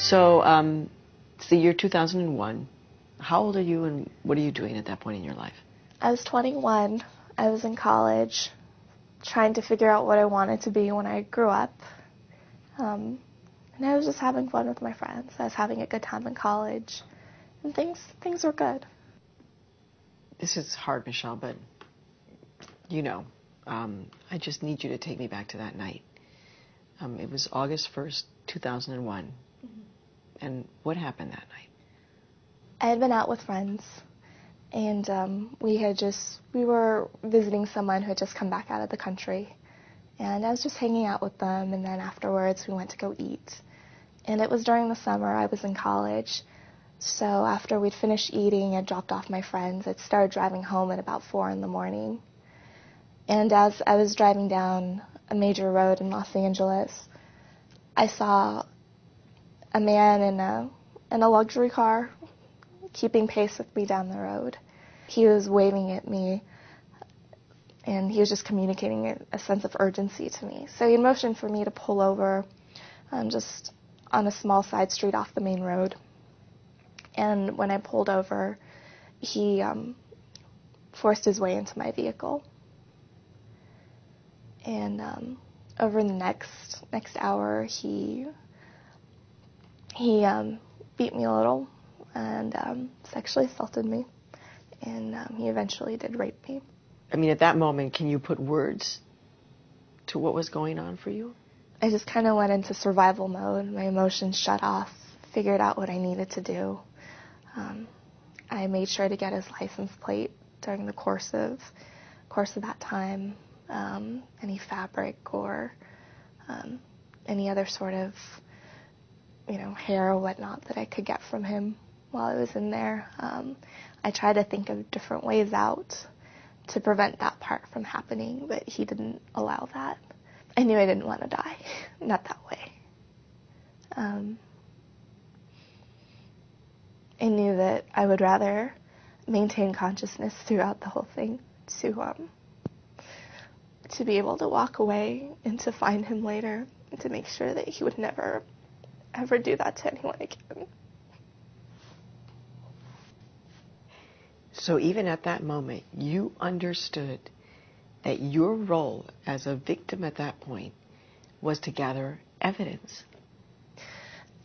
So, um, it's the year 2001. How old are you and what are you doing at that point in your life? I was 21. I was in college, trying to figure out what I wanted to be when I grew up. Um, and I was just having fun with my friends. I was having a good time in college, and things things were good. This is hard, Michelle, but you know, um, I just need you to take me back to that night. Um, it was August 1st, 2001. Mm-hmm. And what happened that night? I had been out with friends, and um, we had just, we were visiting someone who had just come back out of the country. And I was just hanging out with them, and then afterwards we went to go eat. And it was during the summer, I was in college. So after we'd finished eating and dropped off my friends, I'd started driving home at about 4 in the morning. And as I was driving down a major road in Los Angeles, I saw a man in a in a luxury car keeping pace with me down the road. He was waving at me and he was just communicating a, sense of urgency to me. So he motioned for me to pull over um, just on a small side street off the main road. And when I pulled over, he um, forced his way into my vehicle and um, over the next next hour he he um, beat me a little and um, sexually assaulted me and um, he eventually did rape me. I mean at that moment can you put words to what was going on for you? I just kind of went into survival mode. My emotions shut off figured out what i needed to do. Um, i made sure to get his license plate during the course of course of that time um, any fabric or um, any other sort of, you know, hair or whatnot that I could get from him while I was in there. Um, I tried to think of different ways out to prevent that part from happening, but he didn't allow that. I knew I didn't want to die, not that way. Um, I knew that I would rather maintain consciousness throughout the whole thing to um, to be able to walk away and to find him later and to make sure that he would never ever do that to anyone again. So even at that moment, you understood that your role as a victim at that point was to gather evidence.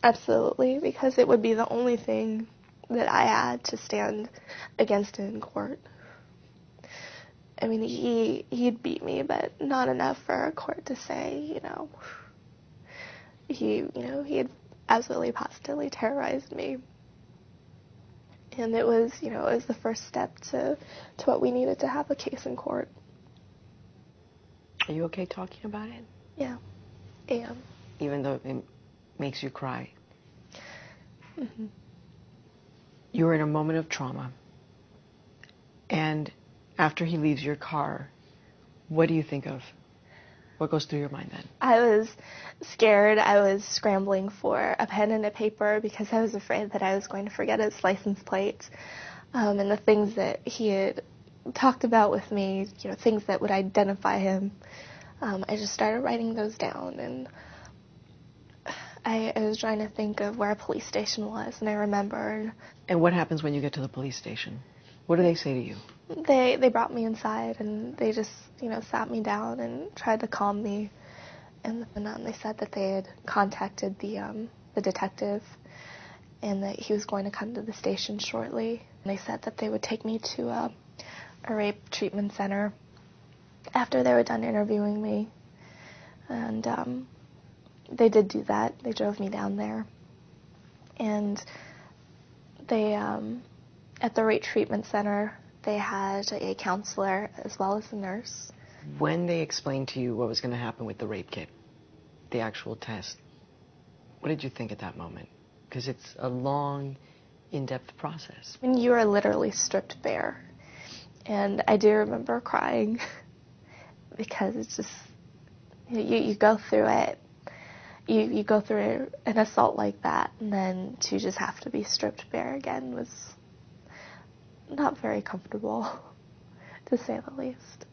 Absolutely, because it would be the only thing that I had to stand against in court. I mean, he he'd beat me, but not enough for a court to say, you know, he you know he had absolutely positively terrorized me, and it was you know it was the first step to to what we needed to have a case in court. Are you okay talking about it? Yeah, I am. Even though it makes you cry. Mm-hmm. You're in a moment of trauma, and after he leaves your car, what do you think of? What goes through your mind then? I was scared. I was scrambling for a pen and a paper because I was afraid that I was going to forget his license plate um, and the things that he had talked about with me, you know, things that would identify him. Um, I just started writing those down and I, I was trying to think of where a police station was and I remembered. And what happens when you get to the police station? What do they say to you? they they brought me inside and they just you know sat me down and tried to calm me and then um, they said that they had contacted the um, the detective and that he was going to come to the station shortly. And they said that they would take me to a, a rape treatment center after they were done interviewing me. And um, they did do that. They drove me down there. And they um, at the rape treatment center they had a counselor as well as a nurse. When they explained to you what was going to happen with the rape kit, the actual test, what did you think at that moment? Because it's a long, in-depth process. When you are literally stripped bare. And I do remember crying because it's just, you, you go through it. You, you go through an assault like that, and then to just have to be stripped bare again was not very comfortable, to say the least.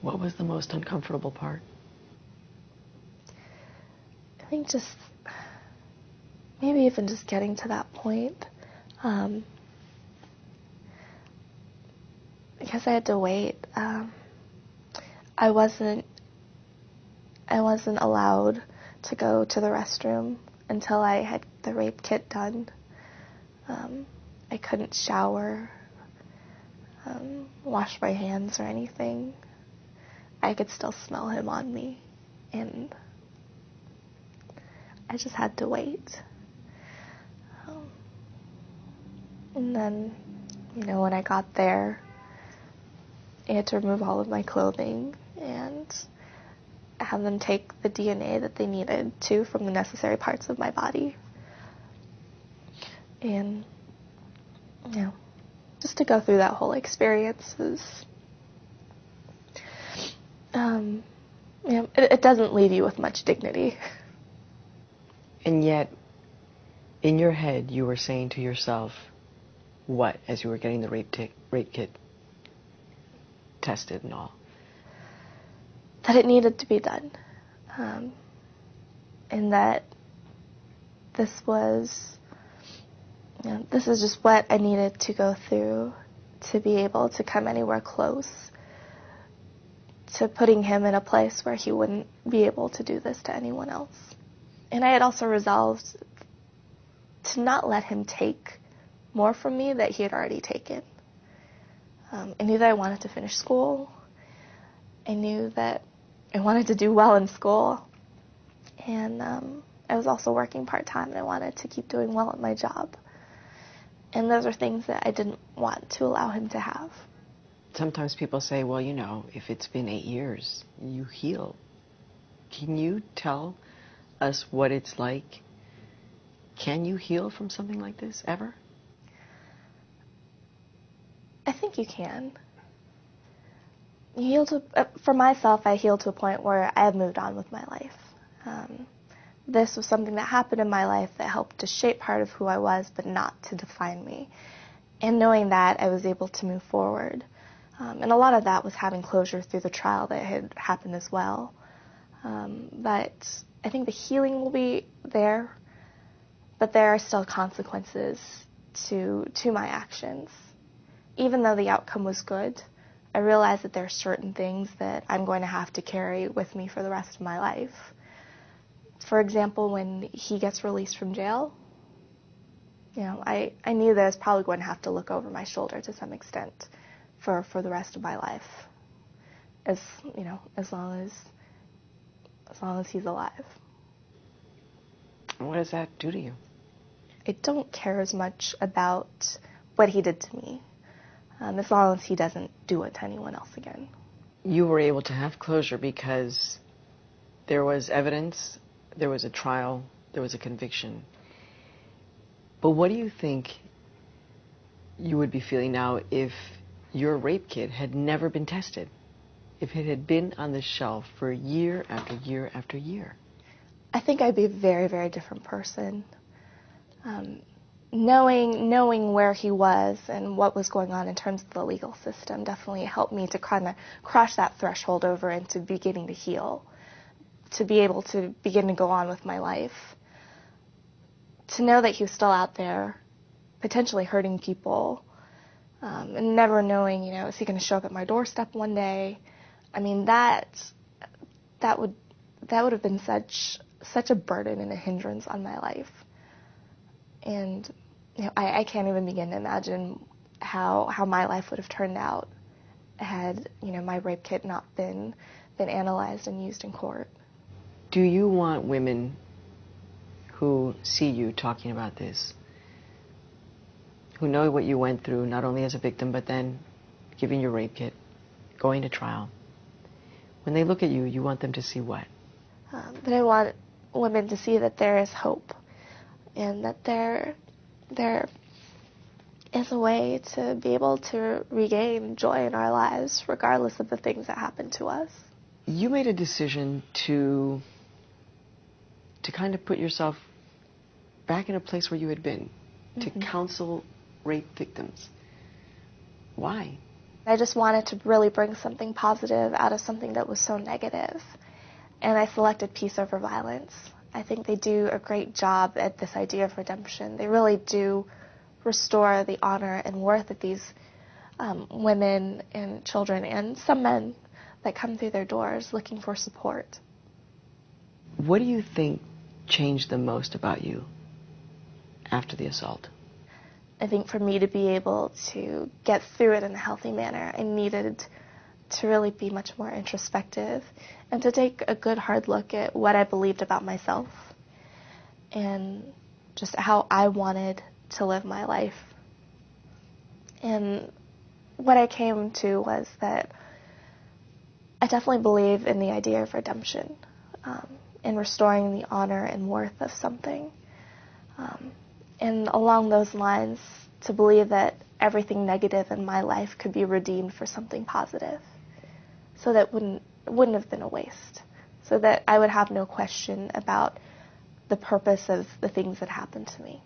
What was the most uncomfortable part? I think just maybe even just getting to that point. Um, because I had to wait. Um, I wasn't I wasn't allowed to go to the restroom until I had the rape kit done. Um, I couldn't shower, um, wash my hands or anything. I could still smell him on me, and I just had to wait. Um, and then, you know, when I got there, I had to remove all of my clothing and have them take the DNA that they needed to from the necessary parts of my body. And, you know, just to go through that whole experience is, um, you know, it, it doesn't leave you with much dignity. And yet, in your head, you were saying to yourself, what, as you were getting the rape, t- rape kit tested and all? That it needed to be done. Um, and that this was, you know, this is just what I needed to go through to be able to come anywhere close to putting him in a place where he wouldn't be able to do this to anyone else. And I had also resolved to not let him take more from me that he had already taken. Um, I knew that I wanted to finish school. I knew that I wanted to do well in school. And um, I was also working part time and I wanted to keep doing well at my job. And those are things that I didn't want to allow him to have. Sometimes people say, well, you know, if it's been eight years, you heal. Can you tell us what it's like? Can you heal from something like this ever? I think you can. You heal to, uh, for myself, I healed to a point where I have moved on with my life. Um, this was something that happened in my life that helped to shape part of who I was, but not to define me. And knowing that, I was able to move forward. Um, and a lot of that was having closure through the trial that had happened as well. Um, but I think the healing will be there, but there are still consequences to to my actions. Even though the outcome was good, I realize that there are certain things that I'm going to have to carry with me for the rest of my life. For example, when he gets released from jail, you know, I, I knew that I was probably going to have to look over my shoulder to some extent for, for the rest of my life. As you know, as long as as long as he's alive. What does that do to you? I don't care as much about what he did to me, um, as long as he doesn't do it to anyone else again. You were able to have closure because there was evidence, there was a trial, there was a conviction. But what do you think you would be feeling now if your rape kit had never been tested? If it had been on the shelf for year after year after year? I think I'd be a very, very different person. Um, knowing knowing where he was and what was going on in terms of the legal system definitely helped me to kind of cross that threshold over into beginning to heal, to be able to begin to go on with my life. To know that he was still out there, potentially hurting people, um, and never knowing, you know, is he going to show up at my doorstep one day? I mean, that that would that would have been such such a burden and a hindrance on my life. And you know, I, I can't even begin to imagine how how my life would have turned out had you know my rape kit not been been analyzed and used in court. Do you want women who see you talking about this, who know what you went through, not only as a victim, but then giving your rape kit, going to trial, when they look at you, you want them to see what? Um, but I want women to see that there is hope and that there there is a way to be able to regain joy in our lives regardless of the things that happen to us. You made a decision to to kind of put yourself back in a place where you had been, to Mhm. counsel rape victims. Why? I just wanted to really bring something positive out of something that was so negative. And I selected peace over violence. I think they do a great job at this idea of redemption. They really do restore the honor and worth of these um, women and children and some men that come through their doors looking for support. What do you think changed the most about you after the assault? I think for me to be able to get through it in a healthy manner, I needed to really be much more introspective and to take a good hard look at what I believed about myself and just how I wanted to live my life. And what I came to was that I definitely believe in the idea of redemption, um, in restoring the honor and worth of something. Um, and along those lines, to believe that everything negative in my life could be redeemed for something positive, so that wouldn't wouldn't have been a waste, so that I would have no question about the purpose of the things that happened to me.